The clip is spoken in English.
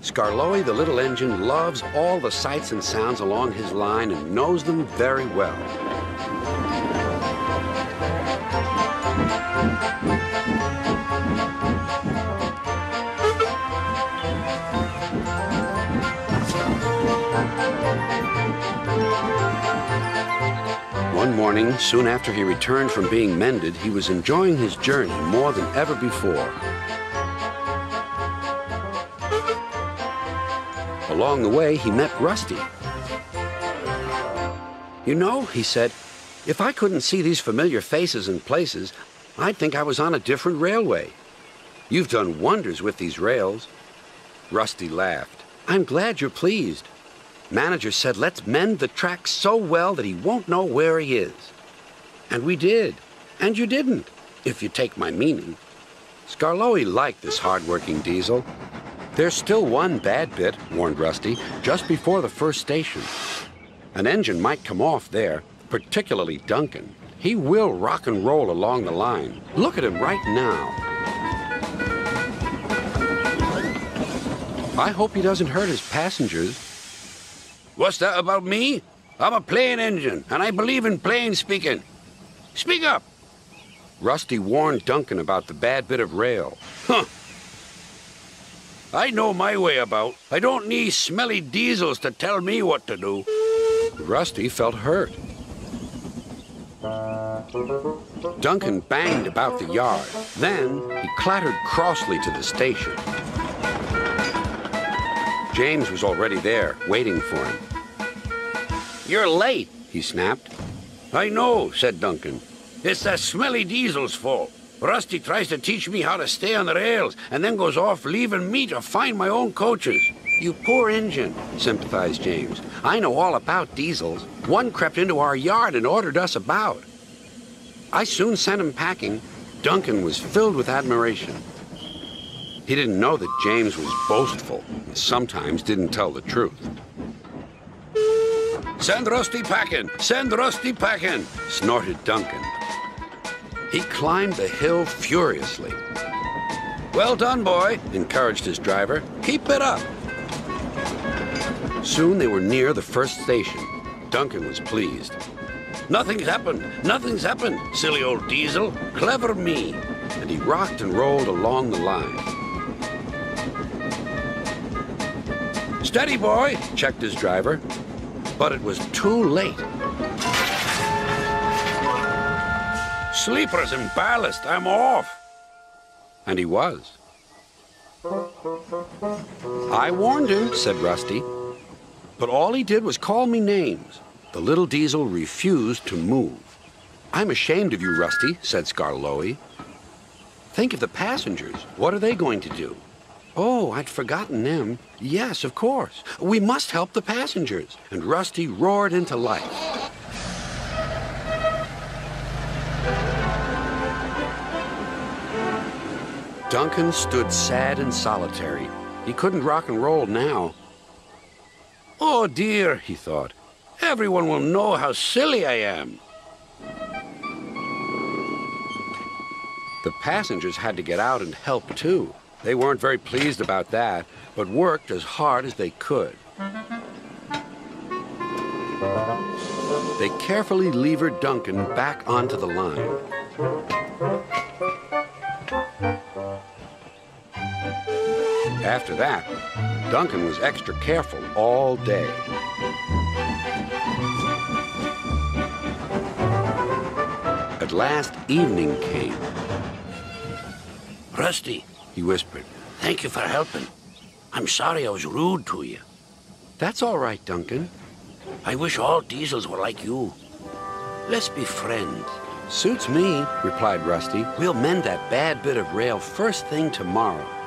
Skarloey, the little engine, loves all the sights and sounds along his line and knows them very well. One morning, soon after he returned from being mended, he was enjoying his journey more than ever before. Along the way, he met Rusty. You know, he said, if I couldn't see these familiar faces and places, I'd think I was on a different railway. You've done wonders with these rails. Rusty laughed. I'm glad you're pleased. Manager said, let's mend the track so well that he won't know where he is. And we did. And you didn't, if you take my meaning. Skarloey liked this hard-working diesel. There's still one bad bit, warned Rusty, just before the first station. An engine might come off there, particularly Duncan. He will rock and roll along the line. Look at him right now. I hope he doesn't hurt his passengers. What's that about me? I'm a plain engine, and I believe in plain speaking. Speak up. Rusty warned Duncan about the bad bit of rail. Huh. I know my way about. I don't need smelly diesels to tell me what to do. Rusty felt hurt. Duncan banged about the yard. Then he clattered crossly to the station. James was already there, waiting for him. You're late, he snapped. I know, said Duncan. It's that smelly diesel's fault. Rusty tries to teach me how to stay on the rails and then goes off leaving me to find my own coaches. You poor engine, sympathized James. I know all about diesels. One crept into our yard and ordered us about. I soon sent him packing. Duncan was filled with admiration. He didn't know that James was boastful and sometimes didn't tell the truth. Send Rusty packing! Send Rusty packing! snorted Duncan. He climbed the hill furiously. Well done, boy, encouraged his driver. Keep it up. Soon they were near the first station. Duncan was pleased. Nothing's happened. Nothing's happened, silly old diesel. Clever me. And he rocked and rolled along the line. Steady, boy, checked his driver. But it was too late. Sleepers and ballast, I'm off. And he was. I warned him, said Rusty. But all he did was call me names. The little diesel refused to move. I'm ashamed of you, Rusty, said Skarloey. Think of the passengers. What are they going to do? Oh, I'd forgotten them. Yes, of course. We must help the passengers. And Rusty roared into life. Duncan stood sad and solitary. He couldn't rock and roll now. Oh dear, he thought. Everyone will know how silly I am. The passengers had to get out and help too. They weren't very pleased about that, but worked as hard as they could. They carefully levered Duncan back onto the line. After that, Duncan was extra careful all day. At last, evening came. Rusty, he whispered. Thank you for helping. I'm sorry I was rude to you. That's all right, Duncan. I wish all diesels were like you. Let's be friends. Suits me, replied Rusty. We'll mend that bad bit of rail first thing tomorrow.